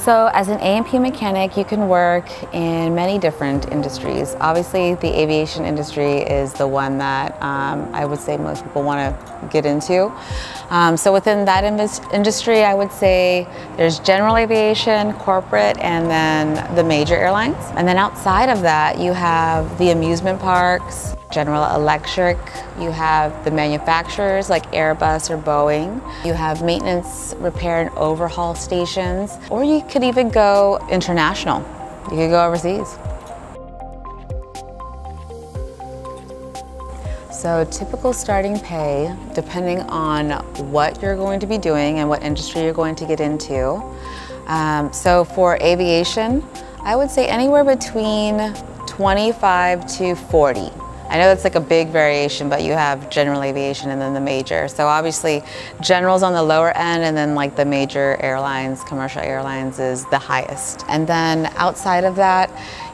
So as an A&P mechanic, you can work in many different industries. Obviously, the aviation industry is the one that um, I would say most people want to get into. Um, so within that industry, I would say there's general aviation, corporate, and then the major airlines. And then outside of that, you have the amusement parks, General Electric, you have the manufacturers like Airbus or Boeing, you have maintenance, repair and overhaul stations, or you could even go international. You could go overseas. So typical starting pay, depending on what you're going to be doing and what industry you're going to get into. Um, so for aviation, I would say anywhere between 25 to 40. I know that's like a big variation, but you have general aviation and then the major. So obviously general's on the lower end and then like the major airlines, commercial airlines is the highest. And then outside of that,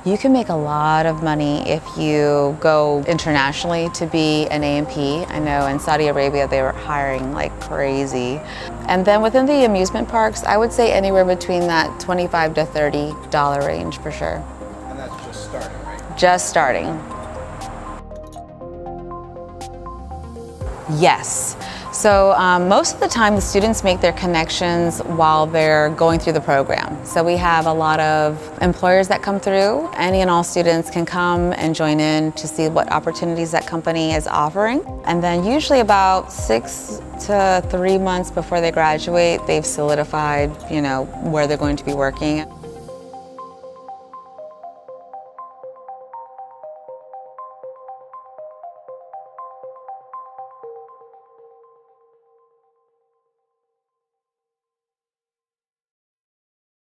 you can make a lot of money if you go internationally to be an A&P. I know in Saudi Arabia they were hiring like crazy. And then within the amusement parks, I would say anywhere between that 25 to $30 range for sure. And that's just starting, right? Just starting. Yes. So um, most of the time the students make their connections while they're going through the program. So we have a lot of employers that come through. Any and all students can come and join in to see what opportunities that company is offering. And then usually about six to three months before they graduate, they've solidified, you know, where they're going to be working.